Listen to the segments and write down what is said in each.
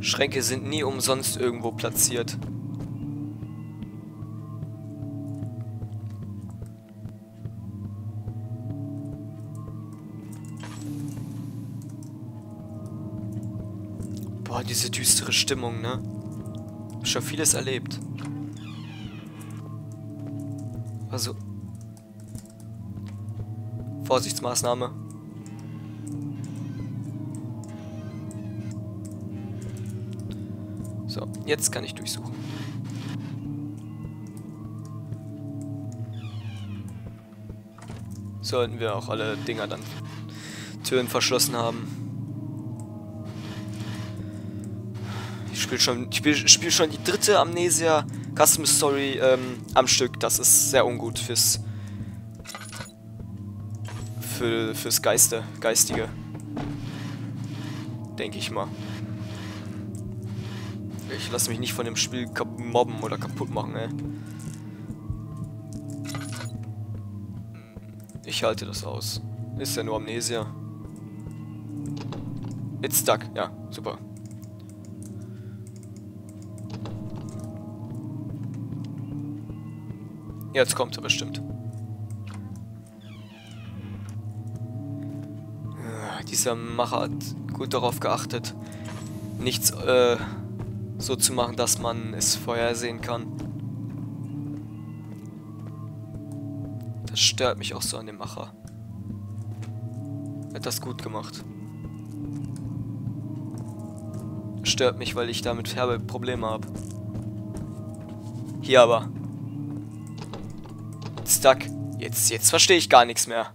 Schränke sind nie umsonst irgendwo platziert. Boah, diese düstere Stimmung, ne? Schon vieles erlebt. Also. Vorsichtsmaßnahme. So, jetzt kann ich durchsuchen. Sollten wir auch alle Dinger dann Türen verschlossen haben. Ich spiele schon, spiel, spiel schon die dritte Amnesia Custom Story ähm, am Stück. Das ist sehr ungut fürs für, fürs Geiste, Geistige. Denke ich mal. Ich lasse mich nicht von dem Spiel mobben oder kaputt machen, ey. Ich halte das aus. Ist ja nur Amnesia. It's stuck. Ja, super. Jetzt kommt er bestimmt. Dieser Macher hat gut darauf geachtet, nichts äh, so zu machen, dass man es vorhersehen kann. Das stört mich auch so an dem Macher. Er hat das gut gemacht. Stört mich, weil ich damit herbe Probleme habe. Hier aber. Stuck. Jetzt, jetzt verstehe ich gar nichts mehr.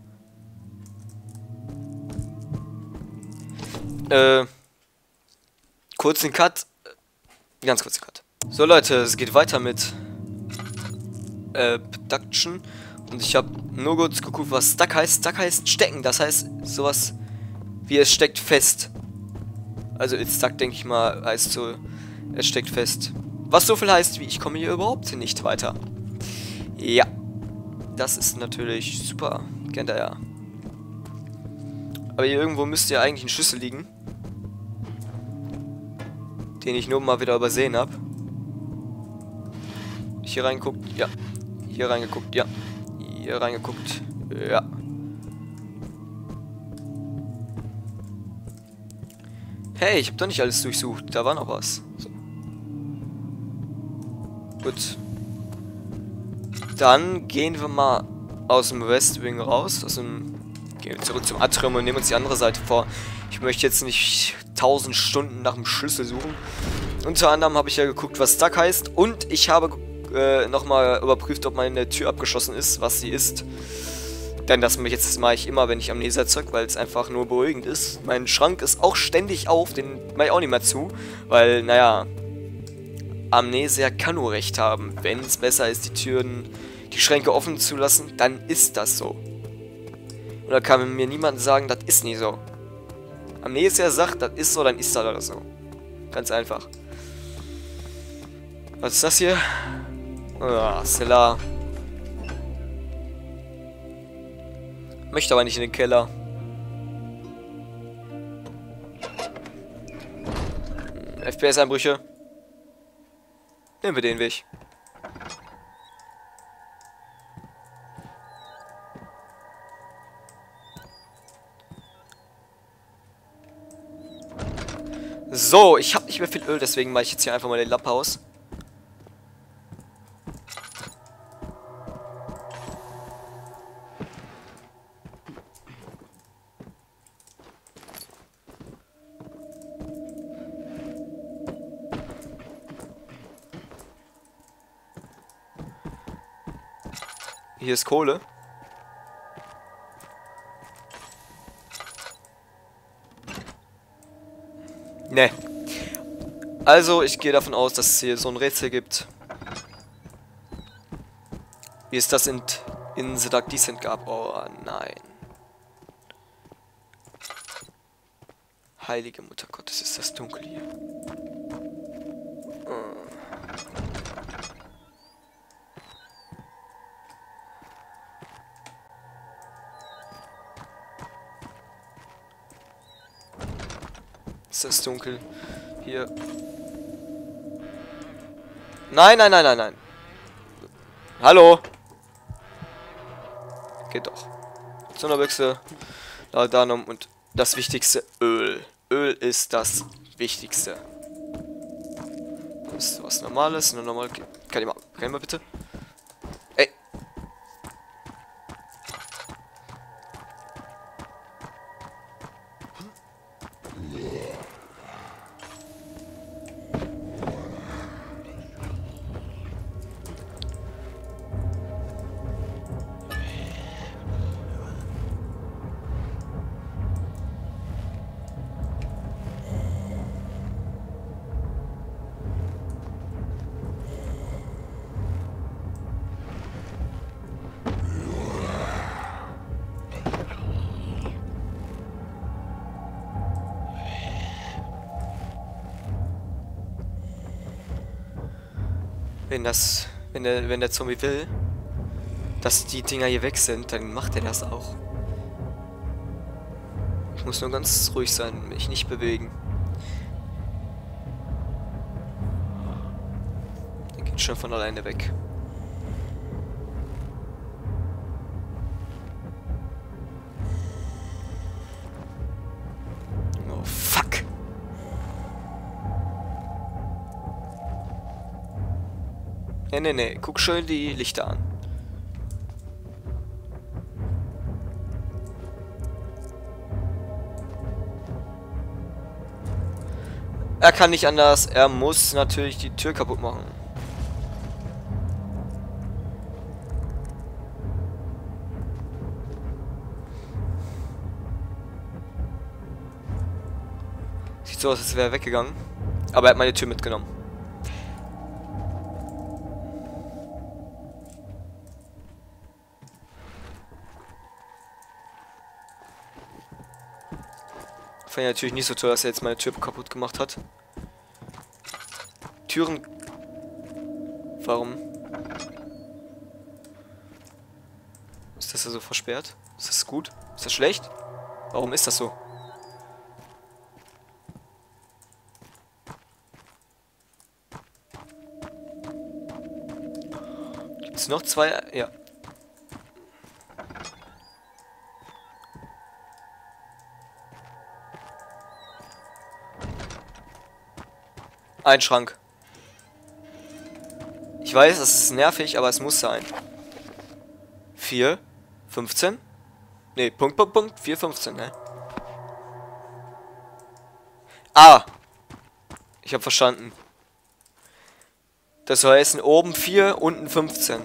Äh, kurzen Cut. Ganz kurzen Cut. So Leute, es geht weiter mit äh, Production. Und ich habe nur kurz geguckt, was Stuck heißt. Stuck heißt stecken. Das heißt sowas wie es steckt fest. Also it's stuck, denke ich mal, heißt so, es steckt fest. Was so viel heißt wie, ich komme hier überhaupt nicht weiter. Ja. Das ist natürlich super. Kennt er ja. Aber hier irgendwo müsste ja eigentlich ein Schlüssel liegen. Den ich nur mal wieder übersehen habe. Hier reinguckt, ja. Hier reingeguckt, ja. Hier reingeguckt, ja. Hey, ich habe doch nicht alles durchsucht. Da war noch was. So. Gut. Dann gehen wir mal aus dem Westwing raus. Aus dem Gehen wir zurück zum Atrium und nehmen uns die andere Seite vor. Ich möchte jetzt nicht tausend Stunden nach dem Schlüssel suchen. Unter anderem habe ich ja geguckt, was Stuck heißt. Und ich habe äh, nochmal überprüft, ob meine Tür abgeschlossen ist, was sie ist. Denn das mache ich immer, wenn ich Amnesia zeug, weil es einfach nur beruhigend ist. Mein Schrank ist auch ständig auf, den mache ich auch nicht mehr zu. Weil, naja, Amnesia kann nur recht haben. Wenn es besser ist, die Türen, die Schränke offen zu lassen, dann ist das so. Und da kann mir niemand sagen, das ist nie so. Amnesia sagt, das ist so, dann ist das oder so. Ganz einfach. Was ist das hier? Ah, oh. Möchte aber nicht in den Keller. Hm, FPS-Einbrüche. Nehmen wir den Weg. So, ich habe nicht mehr viel Öl, deswegen mache ich jetzt hier einfach mal den Lapp aus. Hier ist Kohle. Ne. Also, ich gehe davon aus, dass es hier so ein Rätsel gibt. Wie es das in, in The Dark Descent gab. Oh nein. Heilige Mutter Gottes, ist das dunkel hier. Ist das dunkel? Hier. Nein, nein, nein, nein, nein. Hallo? Geht doch. Sonderbüchse, Laudanum und das wichtigste, Öl. Öl ist das wichtigste. Das ist was Normales, nur normal. Kann ich mal, kann ich mal bitte? Wenn das, wenn der, wenn der Zombie will, dass die Dinger hier weg sind, dann macht er das auch. Ich muss nur ganz ruhig sein, mich nicht bewegen. Der geht schon von alleine weg. Nee, nee, nee. Guck schön die Lichter an. Er kann nicht anders. Er muss natürlich die Tür kaputt machen. Sieht so aus, als wäre er weggegangen. Aber er hat meine Tür mitgenommen. Fand ich natürlich nicht so toll, dass er jetzt meine Tür kaputt gemacht hat. Türen... Warum? Ist das so versperrt? Ist das gut? Ist das schlecht? Warum ist das so? Gibt es noch zwei? Ja. Ein Schrank. Ich weiß, das ist nervig, aber es muss sein. 4, 15? Ne, Punkt, Punkt, Punkt, 4, 15, ne? Ah! Ich hab verstanden. Das heißt, oben 4, unten 15.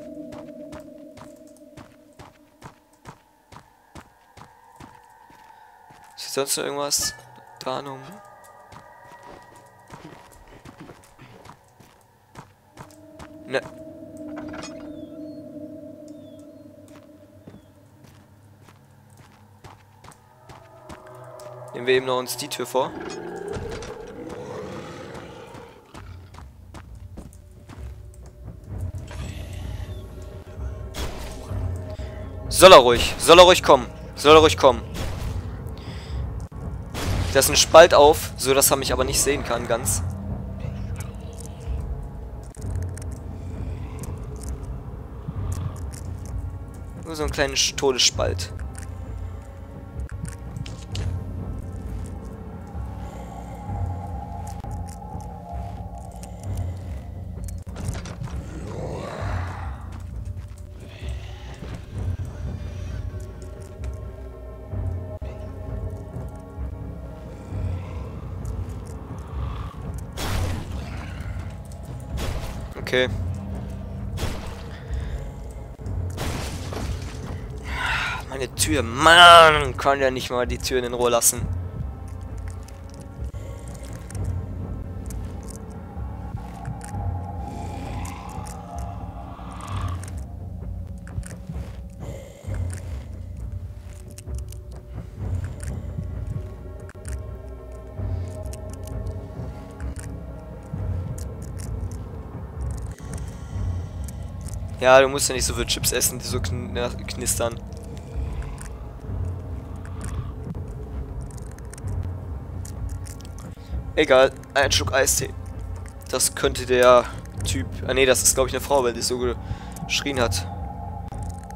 Ist sonst noch irgendwas? Tarnung. Ne. Nehmen wir eben noch uns die Tür vor. Soll er ruhig. Soll er ruhig kommen. Soll er ruhig kommen. Da ist ein Spalt auf, so dass er mich aber nicht sehen kann ganz. Nur so ein kleiner Todesspalt. Meine Tür. Mann, kann ja nicht mal die Türen in Ruhe lassen. Ja, du musst ja nicht so viel Chips essen, die so kn knistern. Egal, ein Schluck Eistee. Das könnte der Typ... Ah ne, das ist glaube ich eine Frau, weil die so geschrien hat.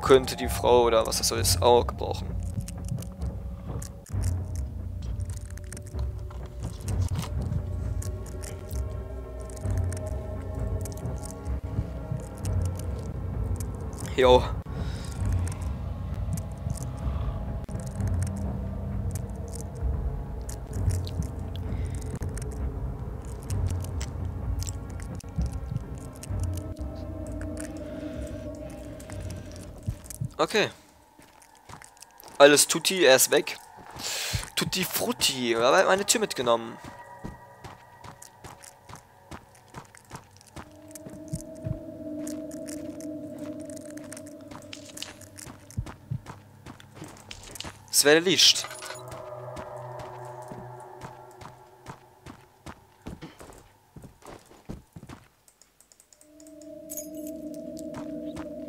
Könnte die Frau oder was das soll ist auch gebrauchen. Jo. Okay. Alles tutti, er ist weg. Tutti frutti. Er hat meine Tür mitgenommen. Es wäre Licht.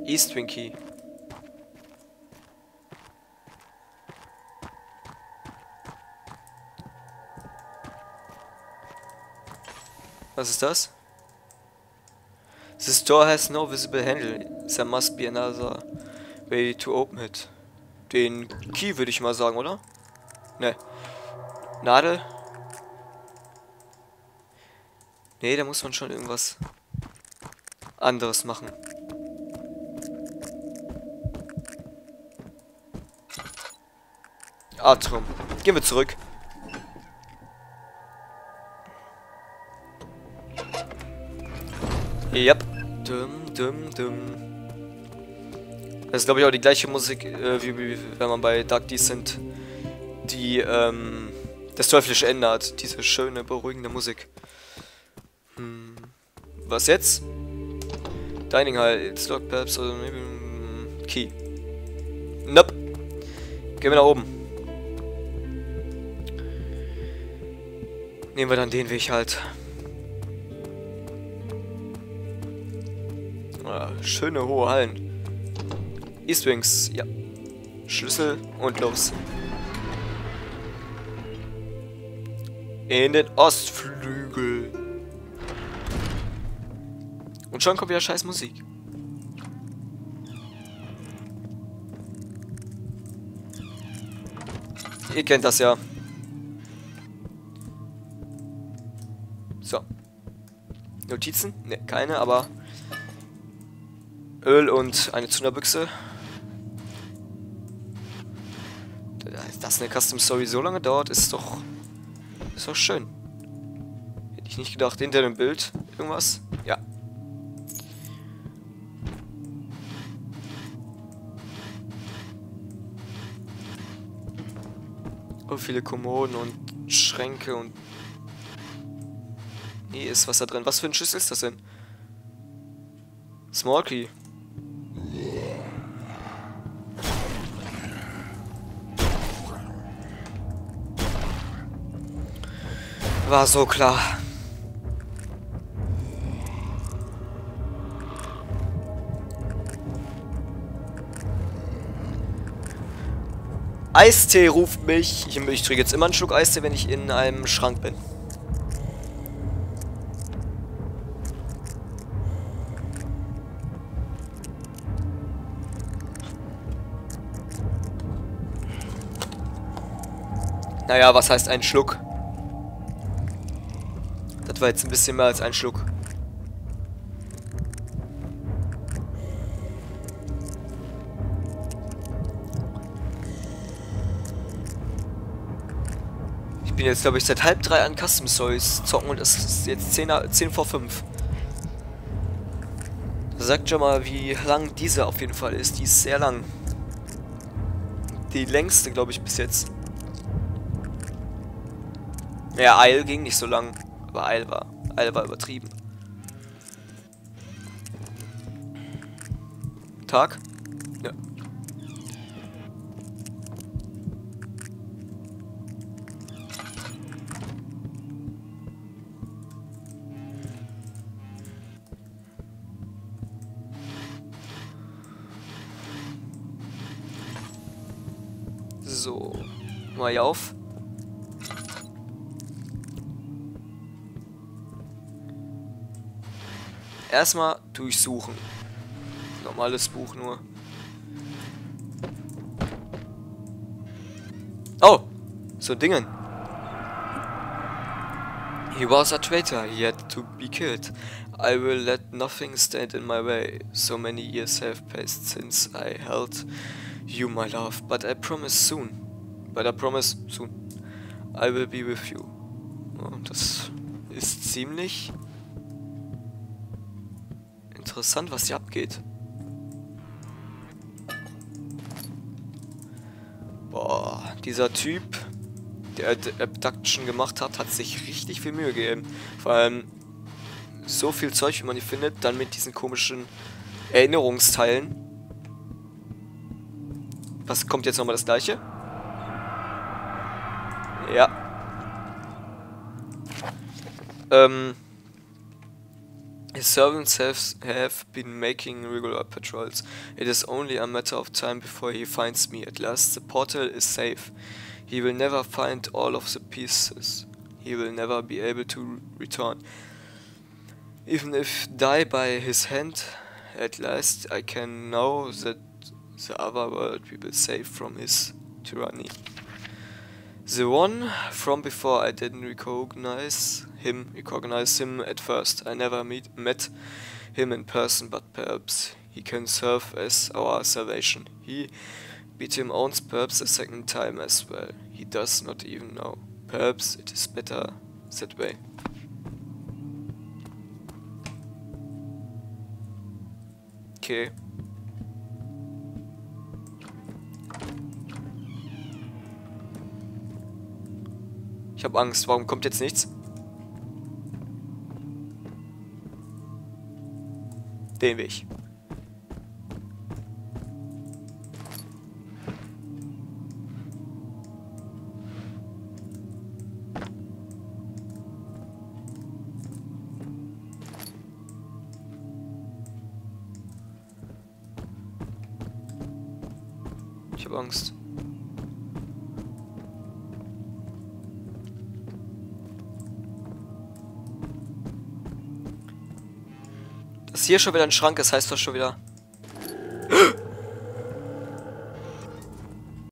East. Was ist das? This door has no visible handle. There must be another way to open it. Den Key würde ich mal sagen, oder? Ne. Nadel. Ne, da muss man schon irgendwas anderes machen. Atrium. Gehen wir zurück. Yep. Dum, dum, dum. Das ist, glaube ich, auch die gleiche Musik, äh, wie, wie, wenn man bei Dark Descent die, ähm, das teuflische Ende hat. Diese schöne, beruhigende Musik. Hm. Was jetzt? Dining Hall. It's locked perhaps, or maybe... Hm, key. Nope. Gehen wir nach oben. Nehmen wir dann den Weg halt. Ah, schöne hohe Hallen. Eastwings, ja. Schlüssel und los. In den Ostflügel. Und schon kommt wieder scheiß Musik. Ihr kennt das ja. So. Notizen? Ne, keine, aber Öl und eine Zunderbüchse. Dass eine Custom Story so lange dauert, ist doch... Ist doch schön. Hätte ich nicht gedacht. Hinter dem Bild irgendwas? Ja. Oh, viele Kommoden und Schränke und... Nee, ist was da drin. Was für ein Schlüssel ist das denn? Small Key. War so klar. Eistee ruft mich. Ich, ich trinke jetzt immer einen Schluck Eistee, wenn ich in einem Schrank bin. Naja, was heißt ein Schluck? Das war jetzt ein bisschen mehr als ein Schluck. Ich bin jetzt, glaube ich, seit halb drei an Custom Stories zocken und es ist jetzt 10, 10 vor 5. Sagt schon mal, wie lang diese auf jeden Fall ist. Die ist sehr lang. Die längste, glaube ich, bis jetzt. Ja, Eil ging nicht so lang. Aber Eil war, Eil war übertrieben. Tag? Ja. So. Mal auf. Erstmal durchsuchen. Normales Buch nur. Oh! So Dingen. He was a traitor, he had to be killed. I will let nothing stand in my way. So many years have passed since I held you, my love, but I promise soon. But I promise soon. I will be with you. Oh, das ist ziemlich interessant, was hier abgeht. Boah, dieser Typ, der Abduction gemacht hat, hat sich richtig viel Mühe gegeben. Vor allem so viel Zeug, wie man hier findet, dann mit diesen komischen Erinnerungsteilen. Was kommt jetzt nochmal das gleiche? Ja. Ähm. His servants have, have been making regular patrols. It is only a matter of time before he finds me. At last, the portal is safe. He will never find all of the pieces. He will never be able to return. Even if die by his hand, at last I can know that the other world will be safe from his tyranny. The one from before I didn't recognize him, recognize him at first. I never meet, met him in person, but perhaps he can serve as our salvation. He beat him owns perhaps a second time as well. He does not even know. Perhaps it is better that way. Okay. Ich habe Angst. Warum kommt jetzt nichts? Den Weg. Ich habe Angst. Hier schon wieder ein Schrank ist, heißt das schon wieder...